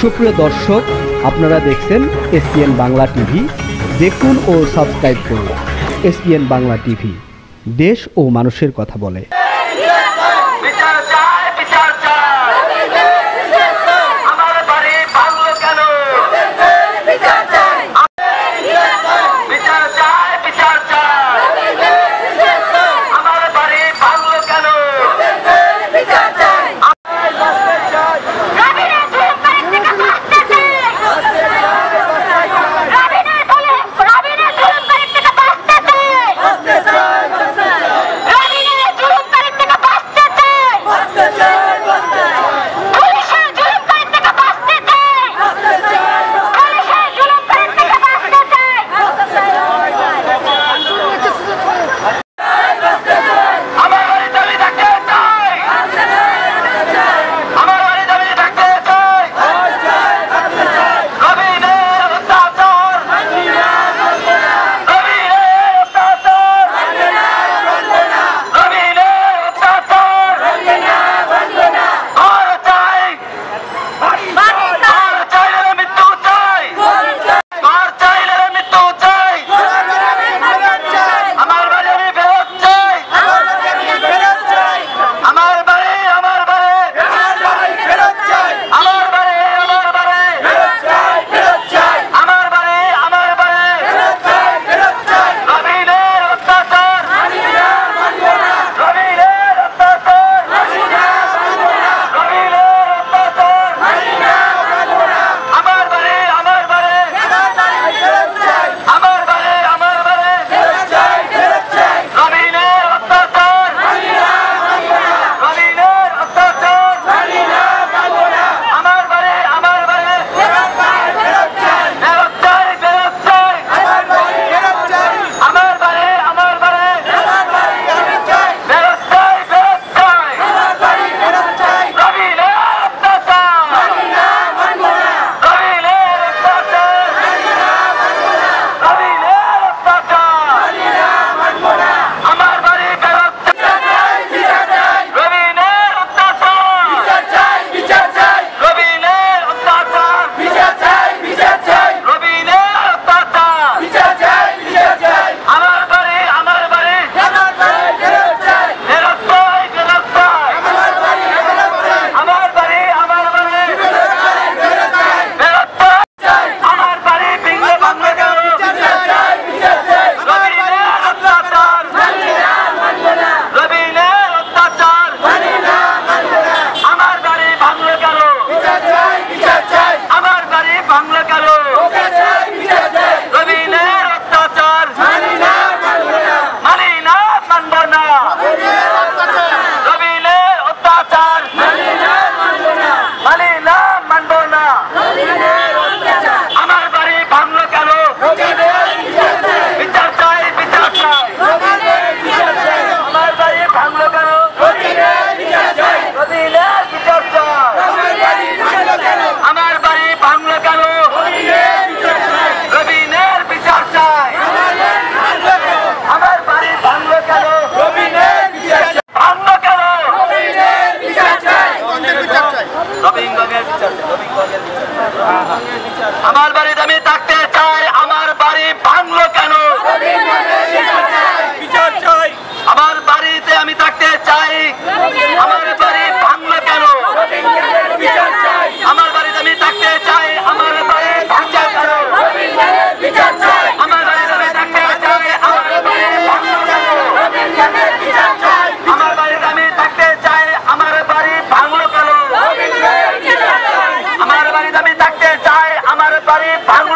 সুপ্রিয় দর্শক, আপনারা দেখছেন এসপিএন বাংলা টিভি। দেখুন ও সাবস্ক্রাইব করুন এসপিএন বাংলা টিভি। দেশ ও মানুষের কথা বলে। আমার বাড়িতে আমি থাকতে চাই আমার বাড়ি ভাঙলো i'm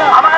아마